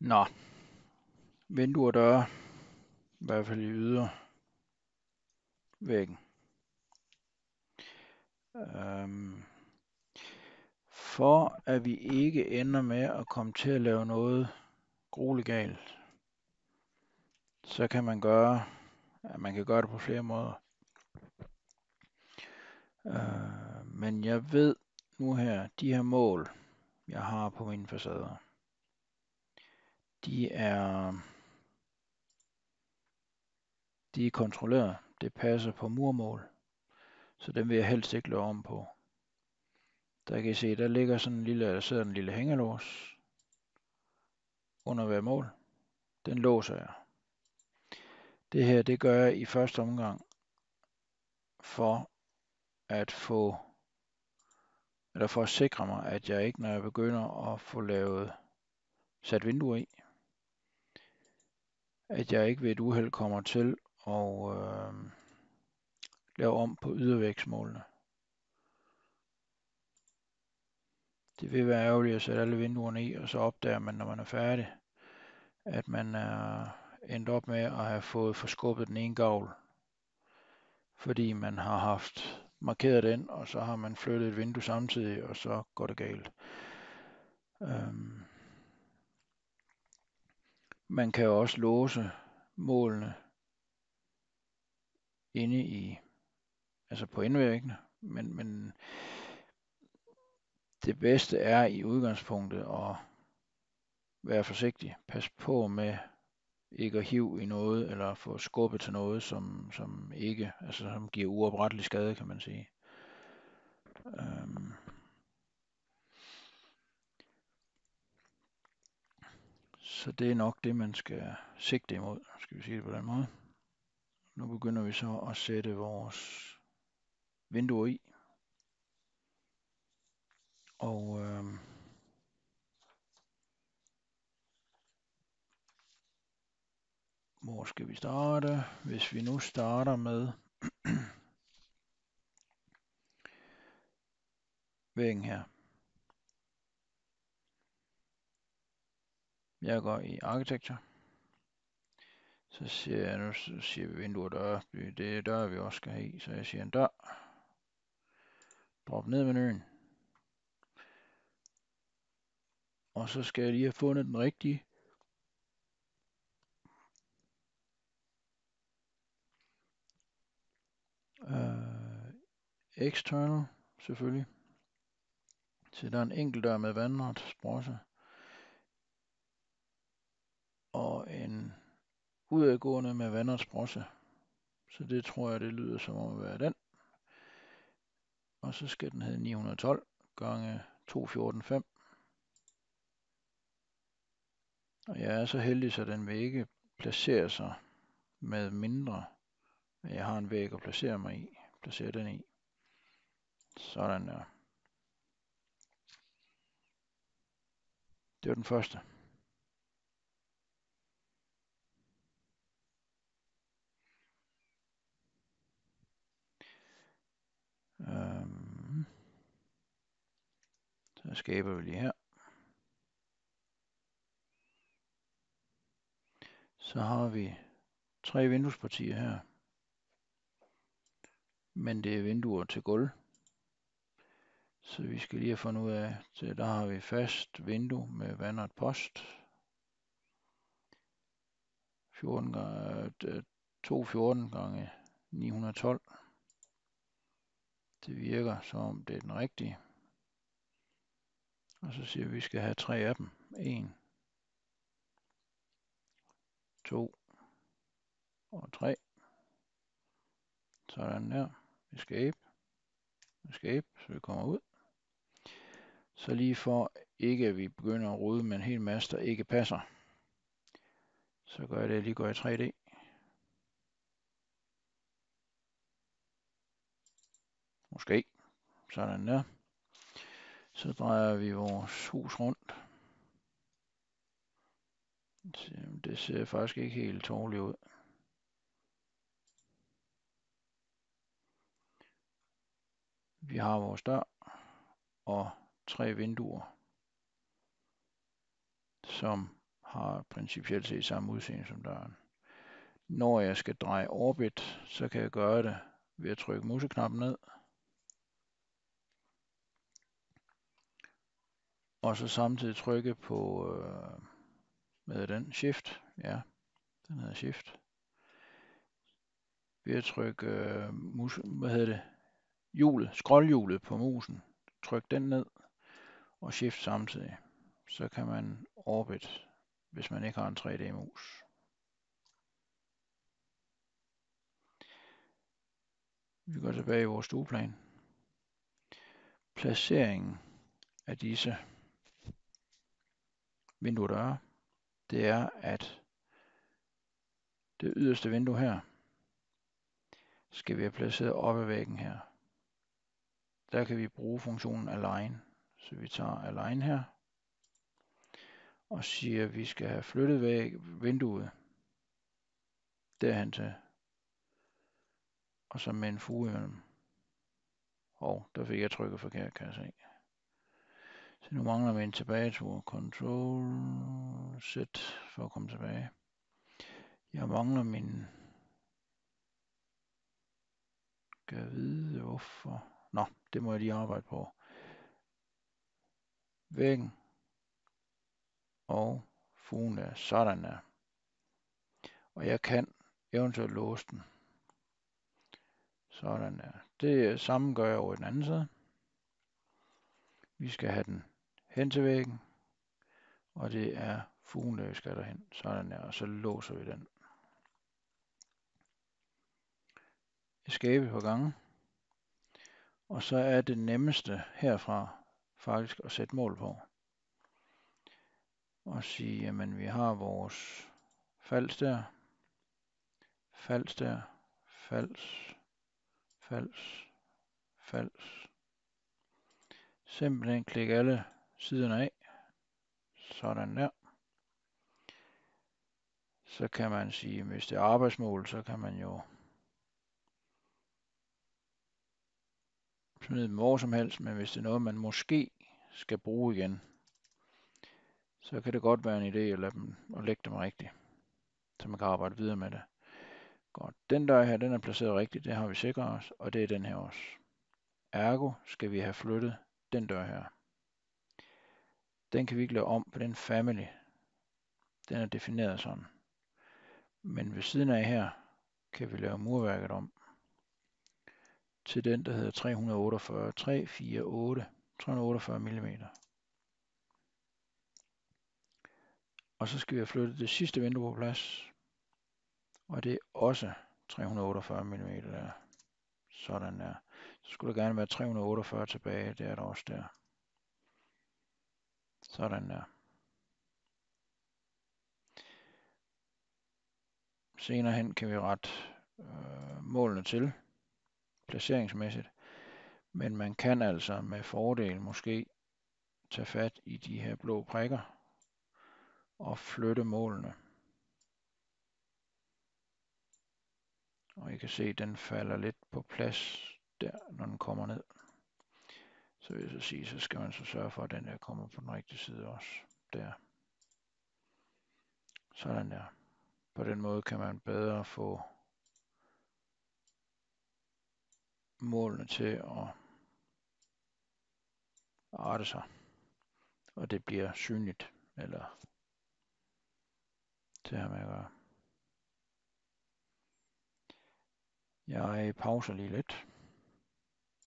Nå, vinduer og døre, i hvert fald i yder væggen. Øhm, for at vi ikke ender med at komme til at lave noget gruelegalt, så kan man gøre, at man kan gøre det på flere måder. Øh, men jeg ved nu her, de her mål, jeg har på mine facader, de er, de er kontrolleret. Det passer på murmål. Så den vil jeg helst ikke lave om på. Der kan I se, der ligger sådan en lille, der sidder en lille hængelås under hver mål. Den låser jeg. Det her, det gør jeg i første omgang for at få, eller for at sikre mig, at jeg ikke, når jeg begynder at få lavet sat vinduer i, at jeg ikke ved et uheld kommer til at øh, lave om på ydervægtsmålene. Det vil være ærgerligt at sætte alle vinduerne i, og så opdager man, når man er færdig, at man er endt op med at have fået forskubbet den ene gavl, fordi man har haft markeret den, og så har man flyttet et vindue samtidig, og så går det galt. Øhm. Man kan også låse målene inde i, altså på indvæggene, men, men det bedste er i udgangspunktet at være forsigtig. Pas på med ikke at hive i noget, eller få skubbet til noget, som, som ikke, altså som giver uoprettelig skade, kan man sige. Øhm. Så det er nok det, man skal sigte imod, skal vi sige det på den måde. Nu begynder vi så at sætte vores vinduer i. Og øh, hvor skal vi starte? Hvis vi nu starter med væggen her. Jeg går i architecture. Så siger jeg, nu siger vi vinduer og døre. Det er døre, vi også skal have i. Så jeg siger en dør. Drop ned menuen. Og så skal jeg lige have fundet den rigtige. Øh, uh, external, selvfølgelig. Så der er en enkelt dør med vandret sprosser. Og en udadgående med vandersprosse. Så det tror jeg, det lyder som om at være den. Og så skal den hedde 912 gange 214,5. Og jeg er så heldig, så den vil ikke placere sig med mindre, at jeg har en væg at placere mig i. Placere den i. Sådan der. Det var den første. Så skaber vi lige her. Så har vi tre vinduespartier her. Men det er vinduer til gulv. Så vi skal lige have fundet ud af, så der har vi fast vindue med vandret post. 14 øh, gange, 214 gange 912. Det virker som om det er den rigtige. Og så siger vi, at vi skal have tre af dem. 1, 2 og 3. Sådan der. Escape. Escape, så vi kommer ud. Så lige for ikke at vi begynder at rode med en hel masse, der ikke passer, så gør jeg det, lige går i 3D. Måske. Sådan der. Så drejer vi vores hus rundt. Det ser faktisk ikke helt tårligt ud. Vi har vores dør og tre vinduer, som har principielt set samme udseende som døren. Når jeg skal dreje orbit, så kan jeg gøre det ved at trykke museknappen ned. Og så samtidig trykke på øh, med den shift. Ja, den hedder shift. Ved at trykke øh, mus, hvad hedder det? Hjulet, scrollhjulet på musen. Tryk den ned og shift samtidig. Så kan man orbit, hvis man ikke har en 3D-mus. Vi går tilbage i vores stueplan. Placeringen af disse vinduer døre, det er, at det yderste vindue her, skal vi placeret op ad væggen her. Der kan vi bruge funktionen align. Så vi tager align her, og siger, at vi skal have flyttet væg, vinduet derhen til og så med en fuge imellem. Og der fik jeg trykket forkert, kan jeg se. Så nu mangler vi en tilbagetur. Control Z for at komme tilbage. Jeg mangler min... Kan jeg vide hvorfor? Nå, det må jeg lige arbejde på. Væggen. Og fugen der. Sådan der. Og jeg kan eventuelt låse den. Sådan der. Det samme gør jeg over i den anden side. Vi skal have den hen til væggen. Og det er fugen, der vi skal derhen. Sådan der. Og så låser vi den. Escape på gangen. Og så er det nemmeste herfra faktisk at sætte mål på. Og sige, jamen vi har vores fals der, fals der, fals, fals, fals. Simpelthen klik alle siderne af. Sådan der. Så kan man sige, hvis det er arbejdsmål, så kan man jo smide dem hvor som helst, men hvis det er noget, man måske skal bruge igen, så kan det godt være en idé at, lade dem, at lægge dem rigtigt, så man kan arbejde videre med det. Godt. Den der her, den er placeret rigtigt, det har vi sikret os, og det er den her også. Ergo skal vi have flyttet den dør her. Den kan vi ikke lave om på den family. Den er defineret sådan. Men ved siden af her, kan vi lave murværket om til den, der hedder 348, 348, 348 mm. Og så skal vi have flyttet det sidste vindue på plads. Og det er også 348 mm der. Sådan der. Så skulle der gerne være 348 tilbage. Det er der også der. Sådan der. Senere hen kan vi rette øh, målene til placeringsmæssigt. Men man kan altså med fordel måske tage fat i de her blå prikker og flytte målene. Og I kan se, at den falder lidt på plads der, når den kommer ned. Så vil jeg så sige, så skal man så sørge for, at den der kommer på den rigtige side også. Der. Sådan der. På den måde kan man bedre få målene til at arte sig. Og det bliver synligt, eller det her med at gøre. Jeg pauser lige lidt.